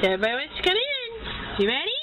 Everybody wants to come in. You ready?